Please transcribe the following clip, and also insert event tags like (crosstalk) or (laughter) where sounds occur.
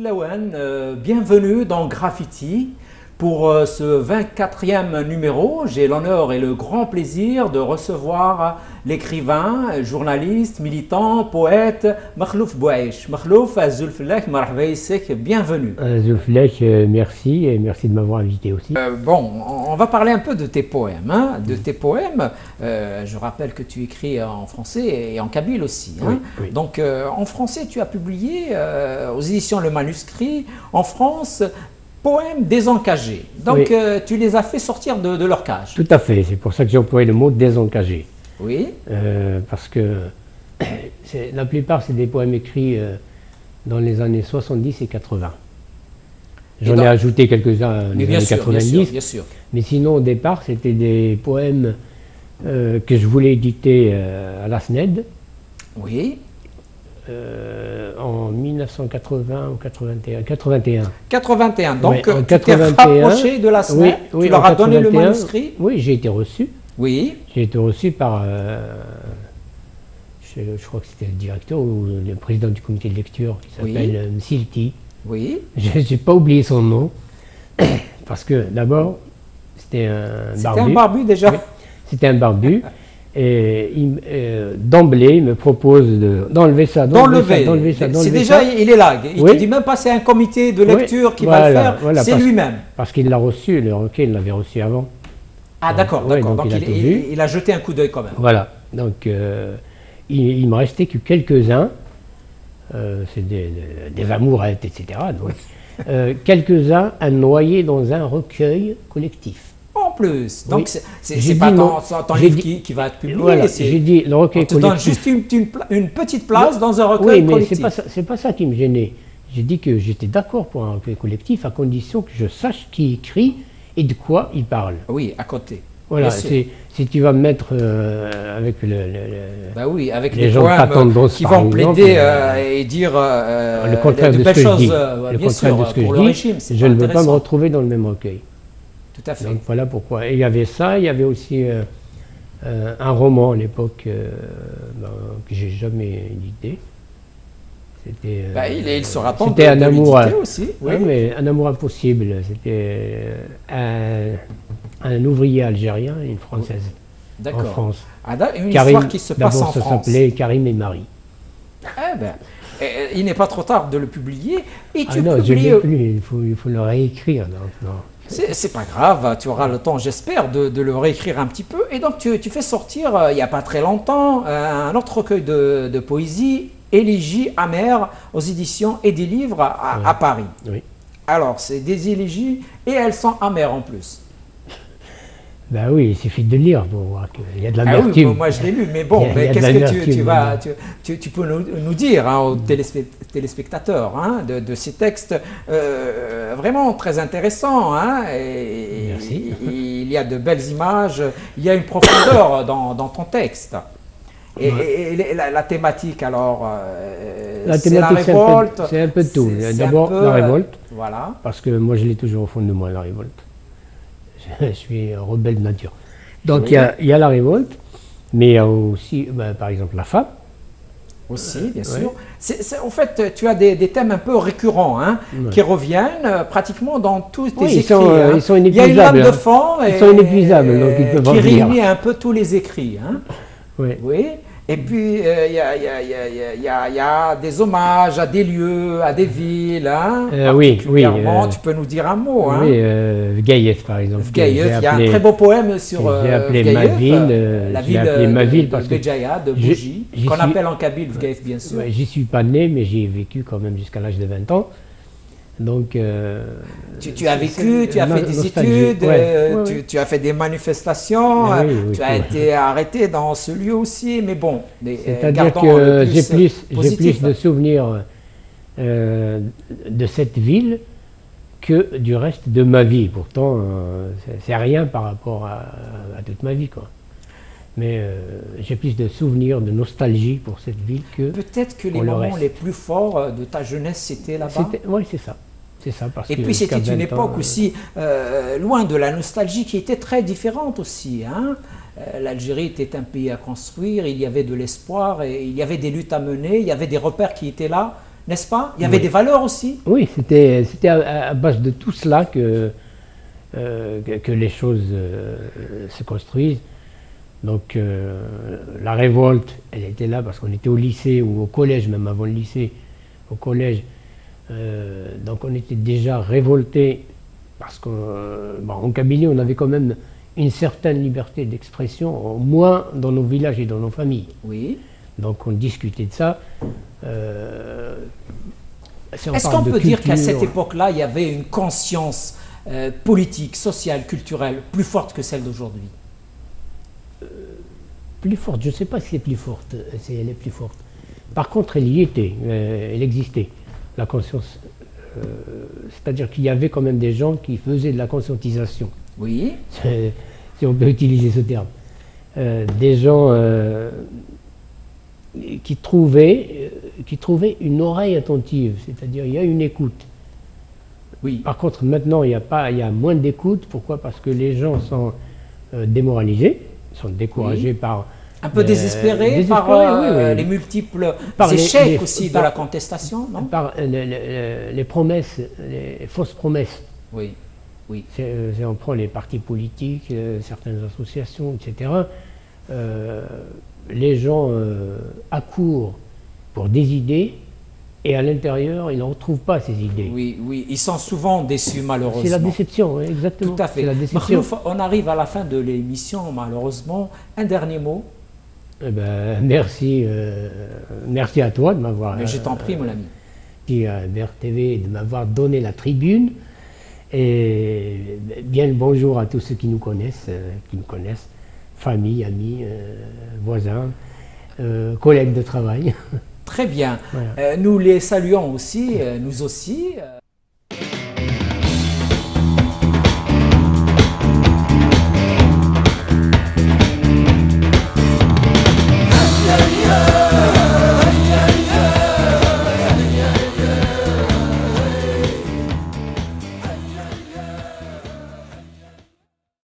Euh, bienvenue dans Graffiti. Pour euh, ce 24e numéro, j'ai l'honneur et le grand plaisir de recevoir l'écrivain, journaliste, militant, poète Makhlouf Bouaïch. Makhlouf Zulflek, bienvenue. Zulflek, merci et merci de m'avoir invité aussi. Euh, bon, on va parler un peu de tes poèmes. Hein, de tes poèmes, euh, je rappelle que tu écris en français et en kabyle aussi. Hein. Donc en français, tu as publié aux éditions Le Manuscrit en France poèmes désencagés. Donc euh, tu les as fait sortir de, leur cage. Tout à fait, c'est pour ça que j'ai employé le mot désencagé. Oui. Euh, parce que (coughs) la plupart, c'est des poèmes écrits euh, dans les années 70 et 80. J'en ai ajouté quelques-uns dans les années 90. Bien sûr, Mais sinon, au départ, c'était des poèmes que je voulais éditer à la SNED. Oui. Euh, en 1980 ou 81. 81. 81. Donc, euh, tu t'es rapproché de la SNED, tu leur as donné le manuscrit Oui, j'ai été reçu. Oui. J'ai été reçu par, euh, je, crois que c'était le directeur ou le président du comité de lecture qui s'appelle Msilti. Oui. (laughs) Je n'ai pas oublié son nom, (coughs) parce que d'abord, c'était un barbu. C'était un barbu déjà C'était un barbu. Et euh, d'emblée, il me propose d'enlever ça, d'enlever ça, C'est déjà, il est là. Il ne dit même pas c'est un comité de lecture qui va le faire, c'est lui-même. Parce qu'il l'a reçu, le requin, il l'avait reçu avant. Ah d'accord, d'accord. Donc, il, a jeté un coup d'œil quand même. Voilà. Donc euh, il, il me restait que quelques-uns. Euh, c'est des, des, amourettes, etc. (laughs) quelques-uns à noyer dans un recueil collectif plus. Donc, c'est pas ton, ton livre qui, qui, va être publié. j'ai dit le recueil on te donne juste une, une, petite place dans un recueil oui, mais collectif. c'est pas, pas ça qui me gênait. J'ai dit que j'étais d'accord pour un recueil collectif à condition que je sache qui écrit et de quoi il parle. Oui, à côté. Voilà, si tu vas me mettre euh, avec le, bah oui, avec les, gens poèmes qui vont plaider euh, et dire euh, le contraire de, ce que je dis, le contraire de ce que je dis, je ne veux pas me retrouver dans le même recueil. Tout à fait. Donc voilà pourquoi. Et il y avait ça, il y avait aussi euh, euh, un roman à l'époque euh, ben, que j'ai jamais édité. C'était. Bah, il, il sera pas C'était un amour aussi. Oui. mais un amour impossible. C'était un, un, ouvrier algérien et une française. En France. Ah, une histoire qui se passe en France. ça s'appelait Karim et Marie. Eh ben, il n'est pas trop tard de le publier. Et ah non, je l'ai plus, il faut, il faut le réécrire. non. C'est pas grave, tu auras le temps, j'espère, de, le réécrire un petit peu. Et donc, tu, fais sortir, euh, il n'y a pas très longtemps, euh, un autre recueil de, poésie, Élégie amère, aux éditions et des livres à, Paris. Oui. Alors, c'est des élégies et elles sont amères en plus. Ben oui, il suffit de lire pour voir qu'il y a de la ah oui, moi je l'ai lu, mais bon, qu'est-ce que tu, vas, tu, peux nous, dire hein, aux téléspectateurs hein, de, ces textes euh, vraiment très intéressants hein, et, Merci. Il y a de belles images, il y a une profondeur (coughs) dans, ton texte. Et, la, thématique alors euh, La c'est la révolte. C'est un, peu de tout. D'abord la révolte. Voilà. Parce que moi je l'ai toujours au fond de moi, la révolte. Je suis rebelle de nature. Donc il y, a la révolte, mais il y a aussi, ben, par exemple, la femme. Aussi, bien sûr. en fait, tu as des, thèmes un peu récurrents hein, qui reviennent euh, pratiquement dans tous tes écrits. Hein. Ils sont, inépuisables. Il y a une lame de fond ils sont inépuisables, donc ils peuvent qui réunit un peu tous les écrits. Hein. Oui. oui. Et puis, il y, a, des hommages à des lieux, à des villes. Hein, euh, oui, oui. Euh, tu peux nous dire un mot. Hein. Oui, euh, Gaïef, par exemple. Gaïef, il y a un très beau poème sur J'ai appelé ma ville. la ville appelé ma ville parce de Béjaïa, de Bougie, qu'on appelle en Kabyle Gaïef, bien sûr. J'y suis pas né, mais j'y ai vécu quand même jusqu'à l'âge de 20 ans. Donc, euh, tu, as vécu, tu as fait des études, euh, tu, as fait des manifestations, euh, tu as été arrêté dans ce lieu aussi, mais bon. C'est-à-dire que j'ai plus, plus de souvenirs de cette ville que du reste de ma vie. Pourtant, c'est rien par rapport à, à, toute ma vie. Quoi. Mais j'ai plus de souvenirs, de nostalgie pour cette ville que. Peut-être que les moments les plus forts de ta jeunesse, c'était là-bas? Oui, c'est ça. C'est ça, parce Et puis c'était une époque euh, aussi, euh, loin de la nostalgie, qui était très différente aussi. Hein. Euh, L'Algérie était un pays à construire, il y avait de l'espoir, et il y avait des luttes à mener, il y avait des repères qui étaient là. n'est-ce pas? Il y avait des valeurs aussi Oui, c'était à, à, base de tout cela que, que, les choses se construisent. Donc la révolte, elle était là parce qu'on était au lycée ou au collège, même avant le lycée, au collège. Donc on était déjà révolté parce qu'en Kabylie, on avait quand même une certaine liberté d'expression, au moins dans nos villages et dans nos familles. Oui. Donc on discutait de ça. Euh, Est-ce qu'on peut dire qu'à cette époque-là, il y avait une conscience euh, politique, sociale, culturelle plus forte que celle d'aujourd'hui? Euh, Plus forte, je ne sais pas si c'est plus forte, elle est plus forte. Par contre, elle y était, elle existait, la conscience. C'est-à-dire qu'il y avait quand même des gens qui faisaient de la conscientisation. Oui. (laughs) Si on peut utiliser ce terme. des gens qui trouvait, euh, qui trouvait une oreille attentive, c'est-à-dire il y a une écoute. Oui. Par contre, maintenant, il y a, pas, il y a moins d'écoute. Pourquoi? Parce que les gens sont euh, démoralisés, sont découragés par... Un peu désespérés, par euh, les multiples échecs aussi de la contestation, non? Par les, promesses, les fausses promesses. Oui, oui. on prend les partis politiques, certaines associations, etc les gens euh, accourent pour des idées et à l'intérieur, ils ne retrouvent pas ces idées. Oui, oui, ils sont souvent déçus malheureusement. C'est la déception, exactement. Tout à fait. La déception. on arrive à la fin de l'émission malheureusement. Un dernier mot eh ben, merci, euh, merci à toi de m'avoir. Mais je t'en prie, mon ami. Merci à TV de m'avoir donné la tribune. Et bien le bonjour à tous ceux qui nous connaissent, euh, qui nous connaissent famille, amis, euh, voisins, euh, collègues de travail. Très bien. (laughs) Euh, nous les saluons aussi, nous aussi.